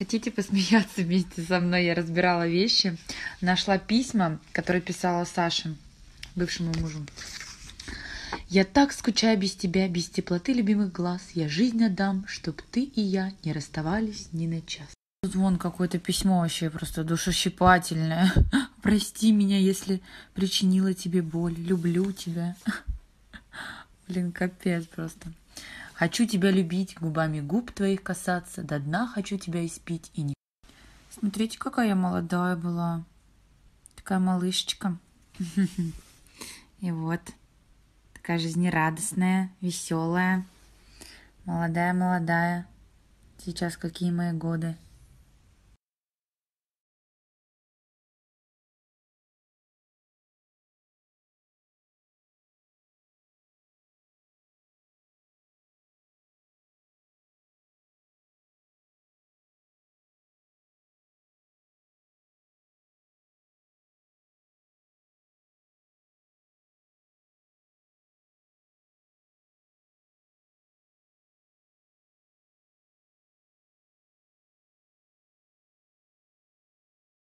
Хотите посмеяться вместе со мной? Я разбирала вещи, нашла письма, которые писала Саша, бывшему мужу. Я так скучаю без тебя, без теплоты любимых глаз. Я жизнь отдам, чтоб ты и я не расставались ни на час. Тут вон какое-то письмо вообще просто душещипательное. Прости меня, если причинила тебе боль. Люблю тебя. Блин, капец просто. Хочу тебя любить, губами губ твоих касаться, до дна хочу тебя испить и не... Смотрите, какая я молодая была. Такая малышечка. И вот, такая жизнерадостная, веселая, молодая-молодая. Сейчас какие мои годы.